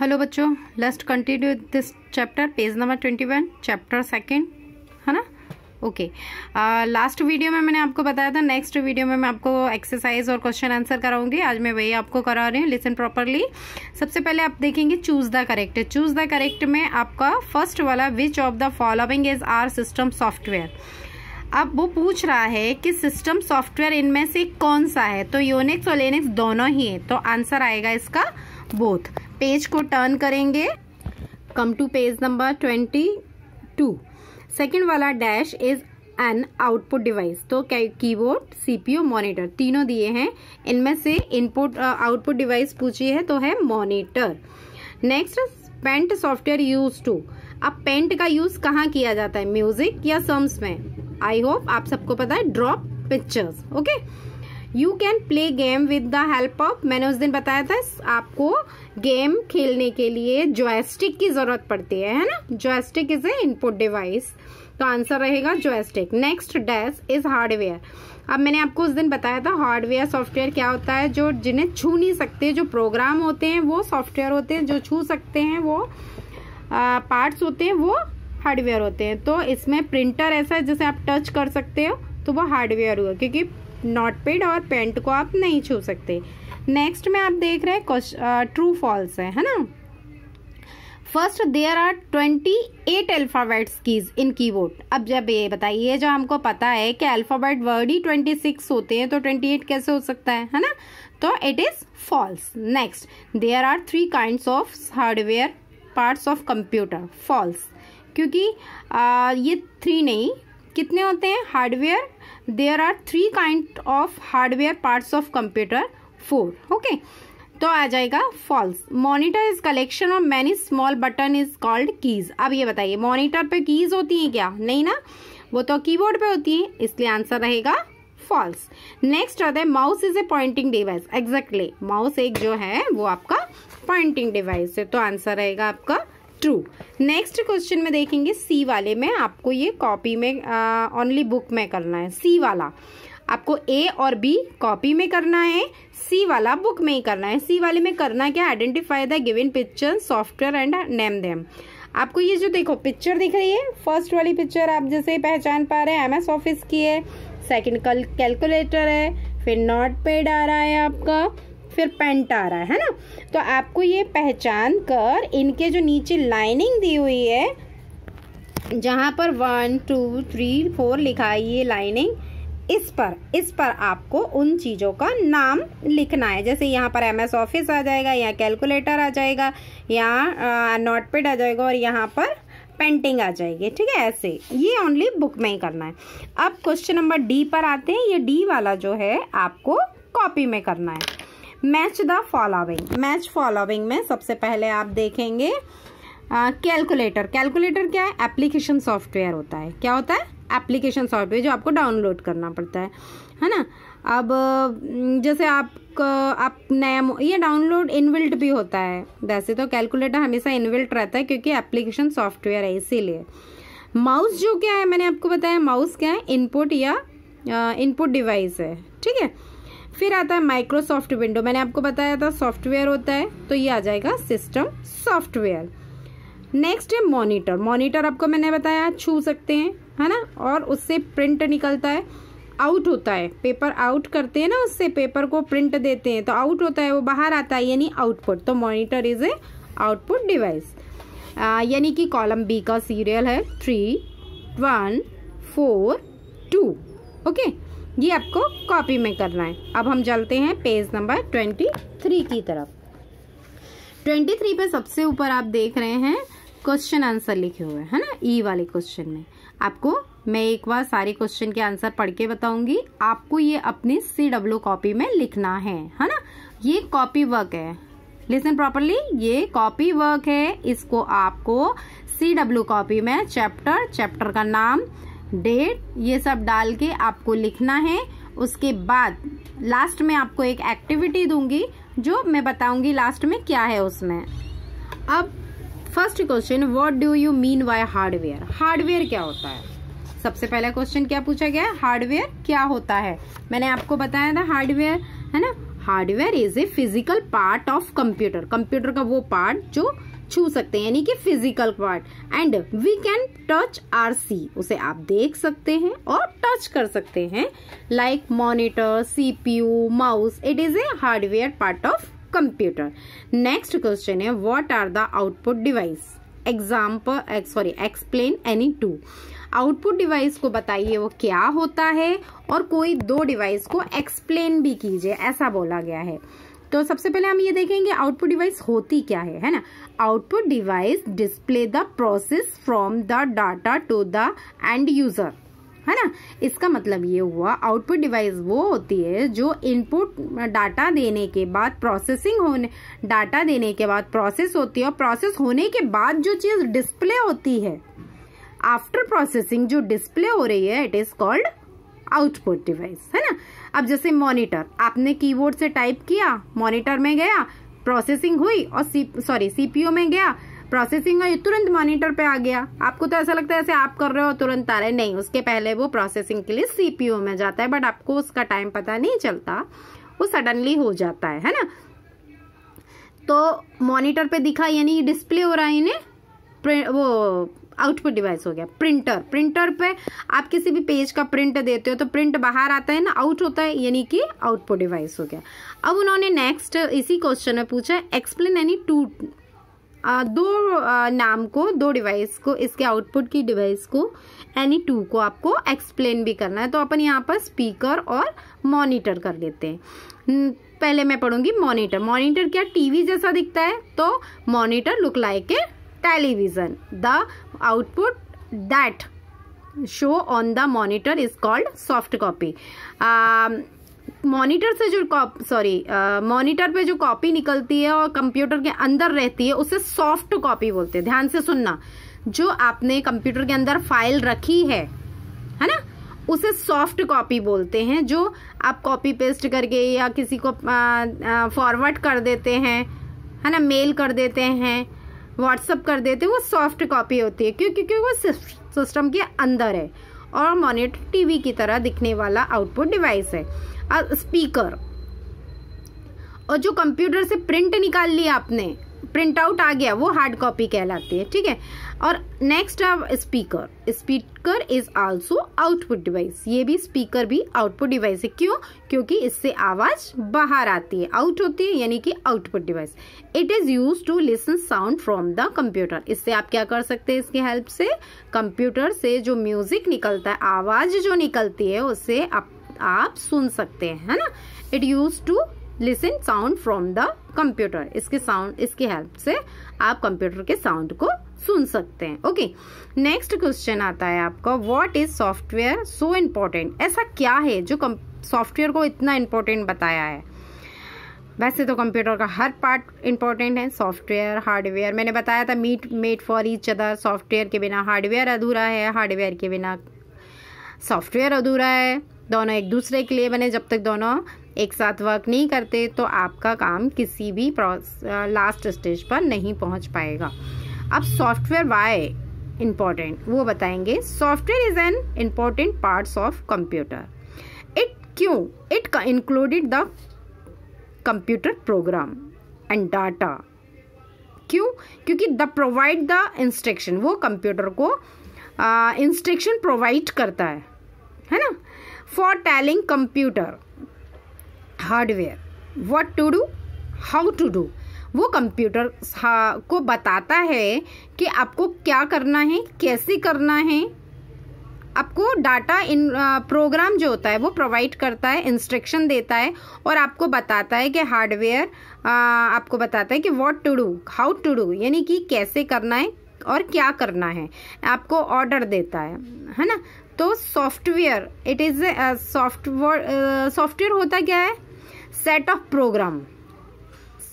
Hello बच्चों. Let's continue this chapter page number twenty one chapter second है ना? Okay last video में मैंने आपको बताया था नेक्स्ट वीडियो में मैं आपको एक्सरसाइज और क्वेश्चन आंसर कराऊँगी. आज मैं वही आपको करा रही हूँ लिसन प्रॉपरली सबसे पहले आप देखेंगे choose the correct choose the correct में आपका फ़र्स्ट वाला which of the following is are system software अब वो पूछ रहा है कि सिस्टम सॉफ्टवेयर इनमें से कौन सा है? तो यूनिक्स और लेनिक्स दोनों ही है. तो आंसर आएगा इसका बोथ पेज को टर्न करेंगे। Come to page number twenty two. Second वाला dash is an output device तो कीबोर्ड, सीपीयू, मॉनिटर, तीनों दिए हैं। इनमें से इनपुट आउटपुट डिवाइस पूछी है तो है monitor. Next, paint software use to. अब पेंट का यूज़ कहाँ किया जाता है, म्यूज़िक या सम्स में? आई होप आप सबको पता है, drop pictures, okay? You can play game with the help of मैंने उस दिन बताया था, आपको गेम खेलने के लिए जॉयस्टिक की ज़रूरत पड़ती है है ना? Joystick is a input device तो आंसर रहेगा joystick next dash is hardware अब मैंने आपको उस दिन बताया था हार्डवेयर सॉफ्टवेयर क्या होता है, जो जिन्हें छू नहीं सकते, जो प्रोग्राम होते हैं, वो सॉफ्टवेयर होते हैं, जो छू सकते हैं, वो पार्ट्स होते हैं, वो हार्डवेयर होते हैं। तो इसमें प्रिंटर ऐसा है जिसे आप टच कर सकते हो तो वो हार्डवेयर हुआ क्योंकि नोट पेड और पेंट को आप नहीं छू सकते। नेक्स्ट में आप देख रहे हैं ट्रू फॉल्स है है ना? First there are twenty eight alphabets keys in keyboard अब जब ये बताइए जो हमको पता है कि अल्फ़ाबेट वर्ड ही ट्वेंटी सिक्स होते हैं तो ट्वेंटी एट कैसे हो सकता है है ना? तो it is false next there are three kind of hardware parts of computer false क्योंकि आ, ये थ्री नहीं कितने होते हैं? Hardware there are three kind of hardware parts of computer four okay तो आ जाएगा false monitor is collection of many small button is called keys अब ये बताइए मॉनिटर पे कीज होती हैं क्या? नहीं ना? वो तो कीबोर्ड पे होती है, इसलिए आंसर रहेगा फॉल्स नेक्स्ट आता है mouse is a pointing device exactly mouse एक जो है, वो आपका पॉइंटिंग डिवाइस है तो आंसर रहेगा आपका ट्रू नेक्स्ट क्वेश्चन में देखेंगे सी वाले में आपको ये कॉपी में ओनली बुक में करना है। सी वाला। आपको ए और बी कॉपी में करना है सी वाला बुक में ही करना है। सी वाले में करना क्या? Identify the given picture software and name them आपको ये जो देखो पिक्चर दिख रही है फ़र्स्ट वाली पिक्चर आप जैसे पहचान पा रहे हैं एमएस ऑफ़िस की है। सेकंड कल कैलकुलेटर है, फिर नोट पेड आ रहा है आपका। फिर पेंट आ रहा है ना? तो आपको ये पहचान कर इनके जो नीचे लाइनिंग दी हुई है, जहाँ पर वन टू थ्री फोर लिखा है ये लाइनिंग इस पर इस पर आपको उन चीज़ों का नाम लिखना है। जैसे यहाँ पर एम एस ऑफ़िस आ जाएगा, यहाँ कैलकुलेटर आ जाएगा, यहाँ नोट पेड आ जाएगा और यहाँ पर पेंटिंग आ जाएगी, ठीक है? ऐसे, ये ओनली बुक में ही करना है। अब क्वेश्चन नंबर डी पर आते हैं। ये डी वाला जो है, आपको कॉपी में करना है। Match the following match following में सबसे पहले आप देखेंगे कैलकुलेटर uh, कैलकुलेटर क्या है? एप्लीकेशन सॉफ्टवेयर होता है। क्या होता है? एप्लीकेशन सॉफ्टवेयर जो आपको डाउनलोड करना पड़ता है। है ना? अब जैसे आप आप नया ये डाउनलोड इनविल्ट भी होता है। वैसे तो कैलकुलेटर हमेशा इनविल्ट रहता है क्योंकि एप्लीकेशन सॉफ्टवेयर है इसीलिए। माउस जो क्या है? मैंने आपको बताया माउस क्या है? इनपुट या इनपुट डिवाइस है। ठीक है? फिर आता है माइक्रोसॉफ्ट विंडो मैंने आपको बताया था सॉफ्टवेयर होता है तो ये आ जाएगा सिस्टम सॉफ्टवेयर नेक्स्ट है मॉनिटर मॉनिटर आपको मैंने बताया, छू सकते हैं, है ना? और उससे प्रिंट निकलता है। आउट होता है। पेपर आउट करते हैं ना उससे पेपर को प्रिंट देते हैं तो आउट होता है, वो बाहर आता है, यानी आउटपुट तो monitor is a output device यानी कि कॉलम बी का सीरियल है। Three one four two okay ये आपको कॉपी में करना है। अब हम चलते हैं पेज नंबर ट्वेंटी थ्री की तरफ़। ट्वेंटी थ्री पे सबसे ऊपर आप देख रहे हैं क्वेश्चन आंसर लिखे हुए है ना? ई e वाले क्वेश्चन में। आपको, मैं एक बार सारे क्वेश्चन के आंसर पढ़ के बताऊँगी। आपको ये अपनी सी डब्ल्यू कॉपी में लिखना है है ना? ये कॉपी वर्क है। लिसन प्रॉपरली ये कॉपी वर्क है। इसको आपको सी डब्ल्यू कॉपी में चैप्टर चैप्टर का नाम डेट, ये सब डाल के आपको लिखना है। उसके बाद लास्ट में आपको एक एक्टिविटी दूँगी, जो मैं बताऊँगी लास्ट में क्या है उसमें। अब first question what do you mean by hardware hardware क्या होता है? सबसे पहला क्वेश्चन क्या पूछा गया? हार्डवेयर क्या होता है? मैंने आपको बताया था हार्डवेयर है ना? Hardware is a physical part of computer computer का वो पार्ट जो छू सकते हैं, यानी कि physical part and we can touch or see उसे आप देख सकते हैं और टच कर सकते हैं. Like monitor CPU mouse it is a hardware part of computer next question है what are the output device example sorry explain any two output device को बताइए वो क्या होता है और कोई दो डिवाइस को एक्सप्लेन भी कीजिए, ऐसा बोला गया है. तो सबसे पहले हम ये देखेंगे आउटपुट डिवाइस होती क्या है है ना? Output device display the process from the data to the end user है ना? इसका मतलब ये हुआ आउटपुट डिवाइस वो होती है जो इनपुट डाटा देने के बाद प्रोसेसिंग होने डाटा देने के बाद प्रोसेस होती है और प्रोसेस होने के बाद जो चीज़ डिस्प्ले होती है आफ्टर प्रोसेसिंग जो डिस्प्ले हो रही है it is called output device है ना? अब जैसे मॉनिटर आपने कीबोर्ड से टाइप किया मॉनिटर में गया प्रोसेसिंग हुई और सॉरी सीपीयू में गया प्रोसेसिंग हुई, तुरंत मॉनिटर पे आ गया। आपको तो ऐसा लगता है ऐसे आप कर रहे हो, तुरंत आ रहे नहीं, उसके पहले वो प्रोसेसिंग के लिए सीपीयू में जाता है बट आपको उसका टाइम पता नहीं चलता, वो सडनली हो जाता है है ना? तो मॉनिटर पे दिखा, यानी डिस्प्ले हो रहा है इन्हें वो आउटपुट डिवाइस हो गया, प्रिंटर। प्रिंटर पे आप किसी भी पेज का प्रिंट देते हो तो प्रिंट बाहर आता है ना, आउट होता है, यानी कि आउटपुट डिवाइस हो गया। अब उन्होंने नेक्स्ट इसी क्वेश्चन में पूछा एक्सप्लेन एनी टू दो नाम को, दो डिवाइस को, इसके आउटपुट की डिवाइस को एनी टू को आपको एक्सप्लेन भी करना है। तो अपन यहाँ पर स्पीकर और मॉनिटर कर देते हैं। पहले मैं पढ़ूँगी मॉनिटर मॉनिटर क्या? टीवी जैसा दिखता है तो monitor look like a television the output that show on the monitor is called soft copy monitor से जो सॉरी मॉनिटर पे जो कॉपी निकलती है और कंप्यूटर के अंदर रहती है, उसे सॉफ्ट कॉपी बोलते हैं। ध्यान से सुनना। जो आपने कंप्यूटर के अंदर फ़ाइल रखी है है ना? उसे सॉफ्ट कॉपी बोलते हैं, जो आप कॉपी पेस्ट करके या किसी को फॉरवर्ड कर देते हैं, है ना? मेल कर देते हैं। व्हाट्सअप कर देते हैं, वो सॉफ्ट कॉपी होती है क्यों क्योंकि वो सिस्टम के अंदर है और मॉनिटर टीवी की तरह दिखने वाला आउटपुट डिवाइस है। और स्पीकर और जो कंप्यूटर से प्रिंट निकाल लिया आपने प्रिंट आउट आ गया, वो हार्ड कॉपी कहलाती है, ठीक है? और नेक्स्ट अब speaker speaker is also output device ये भी स्पीकर भी आउटपुट डिवाइस है. क्यों? क्योंकि इससे आवाज़ बाहर आती है. आउट होती है यानी कि output device it is use to listen sound from the computer इससे आप क्या कर सकते हैं इसकी हेल्प से? कंप्यूटर से जो म्यूज़िक निकलता है आवाज़ जो निकलती है उसे आप, आप सुन सकते हैं है ना? It use to listen sound from the computer इसके साउंड इसकी हेल्प से आप कंप्यूटर के साउंड को सुन सकते हैं। ओके नेक्स्ट क्वेश्चन आता है आपका। What is software so important ऐसा क्या है जो सॉफ्टवेयर को इतना इम्पोर्टेंट बताया है? वैसे तो कंप्यूटर का हर पार्ट इम्पोर्टेंट है। सॉफ्टवेयर हार्डवेयर मैंने बताया था meet made for each other software के बिना हार्डवेयर अधूरा है हार्डवेयर के बिना सॉफ्टवेयर अधूरा है। दोनों एक दूसरे के लिए बने। जब तक दोनों एक साथ वर्क नहीं करते तो आपका काम किसी भी लास्ट स्टेज पर नहीं पहुँच पाएगा। अब सॉफ्टवेयर वाई इम्पोर्टेंट वो बताएँगे। Software is an important parts of computer it क्यों? It included the computer program and data क्यों? क्योंकि द प्रोवाइड द इंस्ट्रक्शन वो कंप्यूटर को इंस्ट्रक्शन प्रोवाइड करता है। है ना? For telling computer hardware what to do how to do वो कंप्यूटर को बताता है कि आपको क्या करना है, कैसे करना है। आपको डाटा इन प्रोग्राम जो होता है वो प्रोवाइड करता है इंस्ट्रक्शन देता है और आपको बताता है कि हार्डवेयर आपको बताता है कि what to do how to do यानी कि कैसे करना है और क्या करना है। आपको ऑर्डर देता है है ना? तो software it is software software होता क्या है? Set of program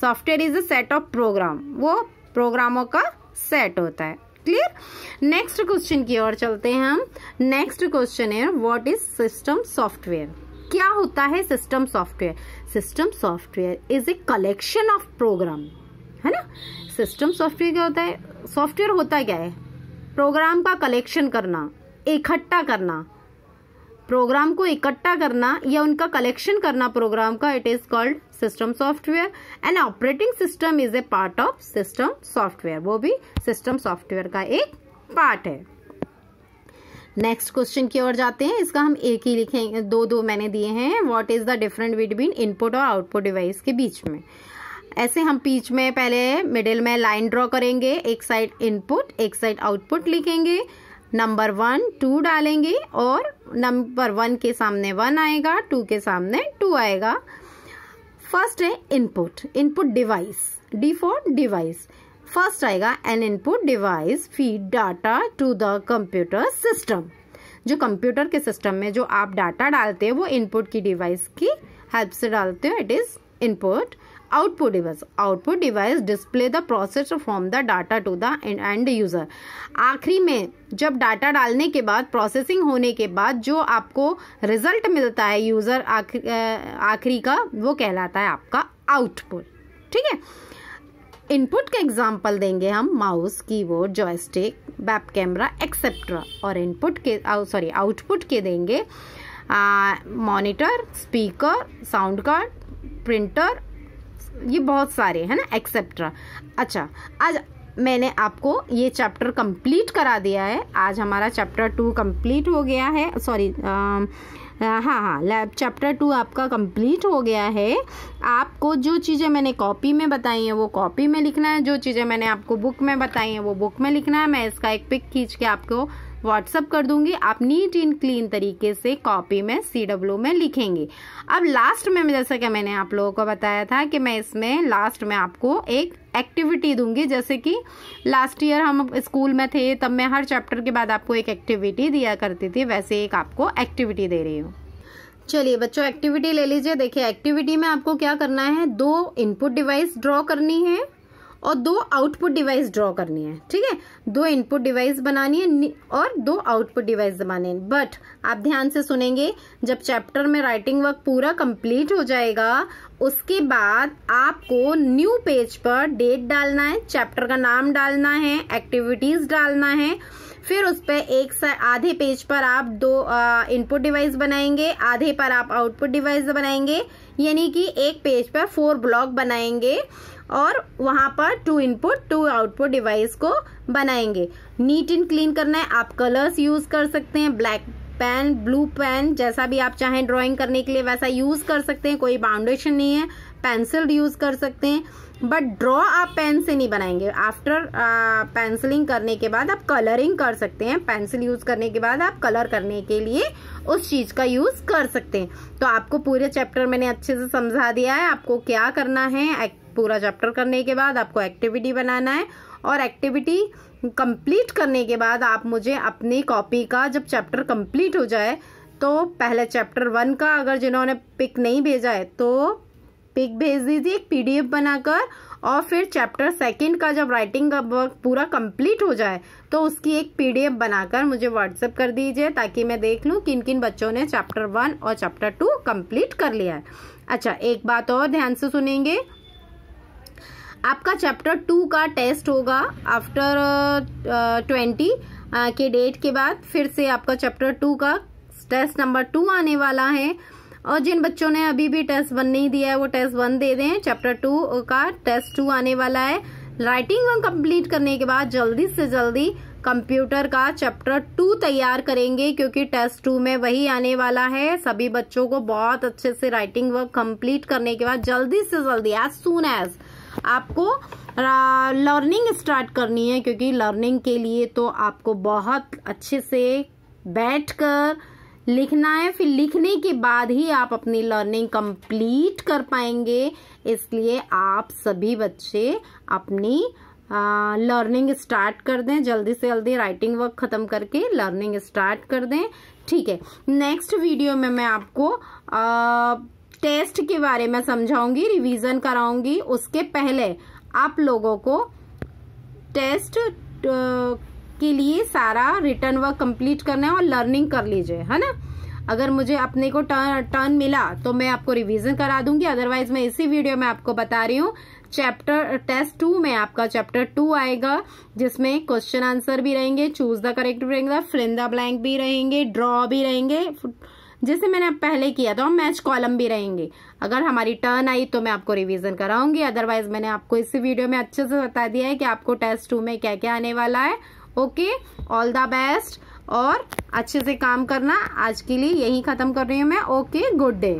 software is a set of program. वो प्रोग्रामों का सेट होता है। क्लियर? नेक्स्ट क्वेश्चन की ओर चलते हैं हम। नेक्स्ट क्वेश्चन है व्हाट इज़ सिस्टम सॉफ्टवेयर क्या होता है system software system software is a collection of program है ना? सिस्टम सॉफ्टवेयर क्या होता है? सॉफ्टवेयर होता क्या है? प्रोग्राम का कलेक्शन करना, इकट्ठा करना। प्रोग्राम को इकट्ठा करना या उनका कलेक्शन करना प्रोग्राम का it is called system software and operating system is a part of system software वो भी सिस्टम सॉफ्टवेयर का एक पार्ट है। नेक्स्ट क्वेश्चन की ओर जाते हैं। इसका हम एक ही लिखेंगे दो दो मैंने दिए हैं। What is the different between input और आउटपुट डिवाइस के बीच में? ऐसे हम बीच में पहले मिडिल में लाइन ड्रॉ करेंगे। एक साइड इनपुट एक साइड आउटपुट लिखेंगे। नंबर वन टू डालेंगे और नंबर वन के सामने वन आएगा टू के सामने टू आएगा। फ़र्स्ट है input input device D for device first आएगा an input device feed data to the computer system जो कंप्यूटर के सिस्टम में जो आप डाटा डालते हैं, वो इनपुट की डिवाइस की हेल्प से डालते हो it is input output device output device display the process from the data to the end user आखिरी में, जब डाटा डालने के बाद प्रोसेसिंग होने के बाद, जो आपको रिज़ल्ट मिलता है यूज़र आखिरी का, वो कहलाता है आपका आउटपुट ठीक है? इनपुट का एग्ज़ाम्पल देंगे हम माउस कीबोर्ड जॉयस्टिक बैप कैमरा एक्सेट्रा और इनपुट के सॉरी आउटपुट के देंगे monitor speaker sound card printer ये बहुत सारे है ना एक्सेट्रा अच्छा आज मैंने आपको ये चैप्टर कंप्लीट करा दिया है। आज हमारा चैप्टर टू कंप्लीट हो गया है। सॉरी हाँ हाँ लैब चैप्टर टू आपका कंप्लीट हो गया है। आपको जो चीज़ें मैंने कॉपी में बताई हैं, वो कॉपी में लिखना है। जो चीज़ें मैंने आपको बुक में बताई हैं, वो बुक में लिखना है। मैं इसका एक पिक खींच के आपको व्हाट्सअप कर दूँगी। आप नीट इन क्लीन तरीके से कॉपी में सी डब्ल्यू में लिखेंगे। अब लास्ट में, जैसा कि मैंने आप लोगों को बताया था कि मैं इसमें लास्ट में आपको एक एक्टिविटी दूँगी। जैसे कि लास्ट ईयर हम स्कूल में थे, तब मैं हर चैप्टर के बाद आपको एक एक्टिविटी दिया करती थी। वैसे एक आपको एक्टिविटी दे रही हूँ। चलिए बच्चों एक्टिविटी ले लीजिए। देखिए एक्टिविटी में आपको क्या करना है? दो इनपुट डिवाइस ड्रॉ करनी है। और दो आउटपुट डिवाइस ड्रॉ करनी है, ठीक है? दो इनपुट डिवाइस बनानी है और दो आउटपुट डिवाइस बनाने हैं। बट आप ध्यान से सुनेंगे, जब चैप्टर में राइटिंग वर्क पूरा कंप्लीट हो जाएगा, उसके बाद आपको न्यू पेज पर डेट डालना है चैप्टर का नाम डालना है एक्टिविटीज़ डालना है। फिर उस पर एक आधे पेज पर आप दो इनपुट डिवाइस बनाएँगे, आधे पर आप आउटपुट डिवाइस बनाएँगे। यानी कि एक पेज पर फोर ब्लॉक बनाएँगे। और वहाँ पर two input two output device को बनाएँगे। नीट एंड क्लीन करना है, आप कलर्स यूज़ कर सकते हैं ब्लैक पेन ब्लू पेन जैसा भी आप चाहें ड्राइंग करने के लिए वैसा यूज़ कर सकते हैं, कोई बाउंडेशन नहीं है पेंसिल यूज़ कर सकते हैं। बट ड्रॉ आप पेन से नहीं बनाएँगे। आफ्टर पेंसिलिंग करने के बाद आप कलरिंग कर सकते हैं। पेंसिल यूज़ करने के बाद आप कलर करने के लिए उस चीज़ का यूज़ कर सकते हैं। तो आपको पूरे चैप्टर मैंने अच्छे से समझा दिया है, आपको क्या करना है पूरा चैप्टर करने के बाद आपको एक्टिविटी बनाना है और एक्टिविटी कंप्लीट करने के बाद आप मुझे अपनी कॉपी का जब चैप्टर कंप्लीट हो जाए तो पहले चैप्टर वन का अगर जिन्होंने पिक नहीं भेजा है तो पिक भेज दीजिए एक पीडीएफ बनाकर और फिर चैप्टर सेकंड का जब राइटिंग का वर्क पूरा कंप्लीट हो जाए तो उसकी एक पीडीएफ बनाकर मुझे व्हाट्सएप कर दीजिए ताकि मैं देख लूँ किन किन बच्चों ने चैप्टर वन और चैप्टर टू कंप्लीट कर लिया है। अच्छा एक बात और ध्यान से सुनेंगे। आपका चैप्टर टू का टेस्ट होगा आफ्टर ट्वेंटी के डेट के बाद फिर से आपका चैप्टर टू का टेस्ट नंबर टू आने वाला है। और जिन बच्चों ने अभी भी टेस्ट वन नहीं दिया है, वो टेस्ट वन दे दें। चैप्टर टू का टेस्ट टू आने वाला है। राइटिंग कंप्लीट करने के बाद जल्दी से जल्दी कंप्यूटर का चैप्टर टू तैयार करेंगे, क्योंकि टेस्ट टू में वही आने वाला है। सभी बच्चों को बहुत अच्छे से राइटिंग वर्क कंप्लीट करने के बाद जल्दी से जल्दी एज सुन एज आपको लर्निंग स्टार्ट करनी है क्योंकि लर्निंग के लिए तो आपको बहुत अच्छे से बैठकर लिखना है। फिर लिखने के बाद ही आप अपनी लर्निंग कंप्लीट कर पाएँगे। इसलिए आप सभी बच्चे अपनी लर्निंग स्टार्ट कर दें। जल्दी से जल्दी राइटिंग वर्क खत्म करके लर्निंग स्टार्ट कर दें। ठीक है। नेक्स्ट वीडियो में मैं आपको आ, टेस्ट के बारे में समझाऊँगी, रिवीजन कराऊँगी। उसके पहले आप लोगों को टेस्ट के लिए सारा रिटर्न वर्क कंप्लीट करना है और लर्निंग कर लीजिए, है ना? अगर मुझे अपने को टर्न टर्न मिला तो मैं आपको रिवीजन करा दूँगी। अदरवाइज़ मैं इसी वीडियो में आपको बता रही हूँ। चैप्टर, टेस्ट टू में आपका चैप्टर टू आएगा, जिसमें क्वेश्चन आंसर भी रहेंगे, चूज़ द करेक्ट भी रहेंगे, फिल द ब्लैंक भी रहेंगे, ड्रॉ भी रहेंगे जैसे मैंने पहले किया तो हम मैच कॉलम भी रहेंगे। अगर हमारी टर्न आई तो मैं आपको रिवीजन कराऊँगी। अदरवाइज़ मैंने आपको इस वीडियो में अच्छे से बता दिया है कि आपको टेस्ट टू में क्या क्या आने वाला है। ओके ऑल द बेस्ट और अच्छे से काम करना। आज के लिए यही खत्म कर रही हूँ मैं। Okay good day